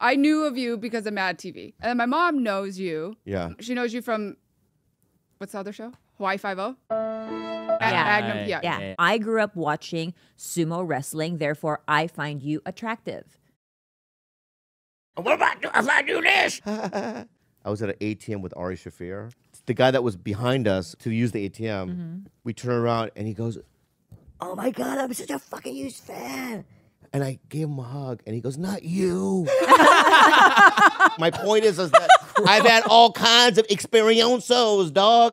I knew of you because of Mad TV, and then my mom knows you. Yeah. She knows you from what's the other show? Hawaii Five O. Yeah. Magnum. Yeah. Yeah. I grew up watching sumo wrestling, therefore I find you attractive. What about if I do this? I was at an ATM with Ari Shaffir. The guy that was behind us to use the ATM, mm-hmm. we turn around and he goes, Oh my God, I'm such a fucking huge fan. And I gave him a hug and he goes, Not you. my point is, is that I've had all kinds of experiences, dog.